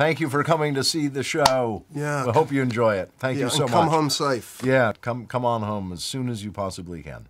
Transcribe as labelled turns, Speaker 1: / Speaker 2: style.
Speaker 1: Thank you for coming to see the show.
Speaker 2: Yeah.
Speaker 1: I hope you enjoy it. Thank
Speaker 2: Yeah,
Speaker 1: you so
Speaker 2: and come
Speaker 1: much.
Speaker 2: home safe.
Speaker 1: Yeah, come come on home as soon as you possibly can.